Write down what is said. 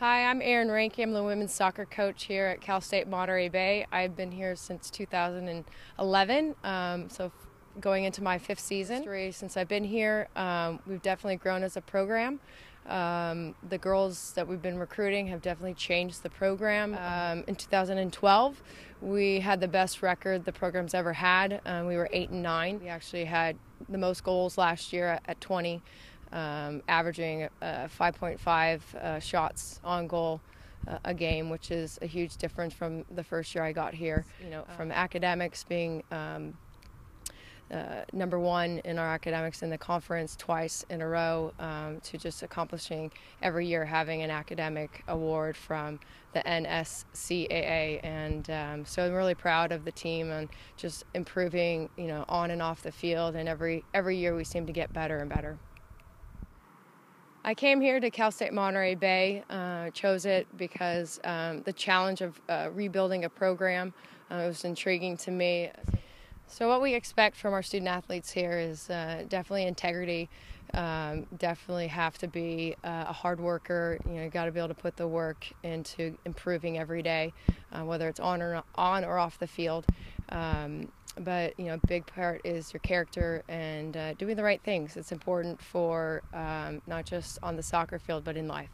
I'm Erin Reinke. I'm the women's soccer coach here at Cal State Monterey Bay. I've been here since 2011, um, so going into my fifth season. Since I've been here, um, we've definitely grown as a program. Um, the girls that we've been recruiting have definitely changed the program. Um, in 2012, we had the best record the program's ever had. Um, we were eight and nine. We actually had the most goals last year at, at 20, um, averaging uh, 5.5 uh, shots on goal uh, a game, which is a huge difference from the first year I got here. You know, from academics being um, uh, number one in our academics in the conference twice in a row um, to just accomplishing every year having an academic award from the NSCAA. And um, so I'm really proud of the team and just improving, you know, on and off the field. And every every year we seem to get better and better. I came here to Cal State Monterey Bay. Uh, chose it because um, the challenge of uh, rebuilding a program uh, was intriguing to me. So, what we expect from our student athletes here is uh, definitely integrity. Um, definitely have to be uh, a hard worker. You know, got to be able to put the work into improving every day, uh, whether it's on or on or off the field. Um, but you know, a big part is your character and uh, doing the right things. It's important for um, not just on the soccer field, but in life.